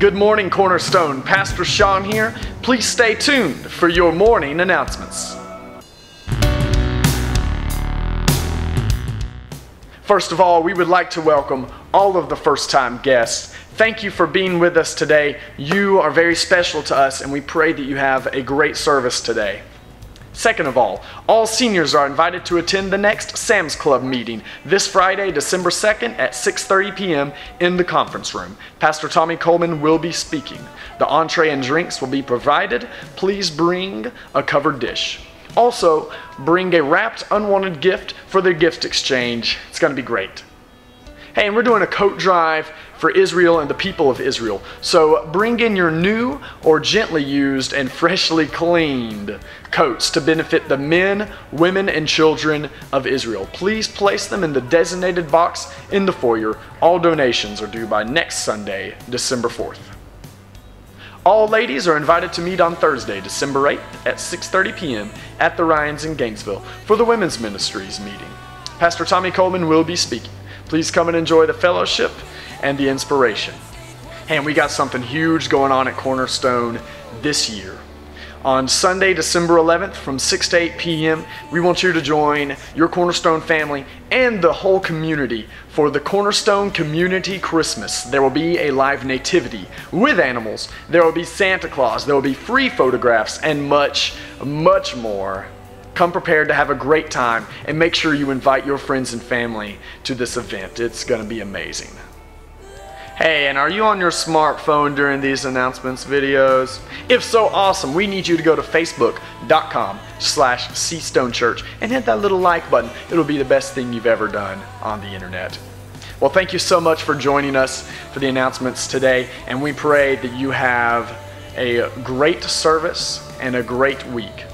Good morning, Cornerstone. Pastor Sean here. Please stay tuned for your morning announcements. First of all, we would like to welcome all of the first time guests. Thank you for being with us today. You are very special to us, and we pray that you have a great service today. Second of all, all seniors are invited to attend the next Sam's Club meeting this Friday, December 2nd at 6:30 p.m. in the conference room. Pastor Tommy Coleman will be speaking. The entree and drinks will be provided. Please bring a covered dish. Also, bring a wrapped unwanted gift for the gift exchange. It's going to be great. Hey, and we're doing a coat drive for Israel and the people of Israel. So bring in your new or gently used and freshly cleaned coats to benefit the men, women, and children of Israel. Please place them in the designated box in the foyer. All donations are due by next Sunday, December 4th. All ladies are invited to meet on Thursday, December 8th at 6:30 p.m. at the Ryans in Gainesville for the women's ministries meeting. Pastor Tommy Coleman will be speaking. Please come and enjoy the fellowship and the inspiration. And we got something huge going on at Cornerstone this year. On Sunday, December 11th from 6 to 8 p.m., we want you to join your Cornerstone family and the whole community for the Cornerstone Community Christmas. There will be a live nativity with animals, there will be Santa Claus, there will be free photographs, and much, much more. Come prepared to have a great time and make sure you invite your friends and family to this event. It's going to be amazing. Hey, and are you on your smartphone during these announcements videos? If so, awesome. We need you to go to facebook.com slash Church and hit that little like button. It'll be the best thing you've ever done on the internet. Well, thank you so much for joining us for the announcements today, and we pray that you have a great service and a great week.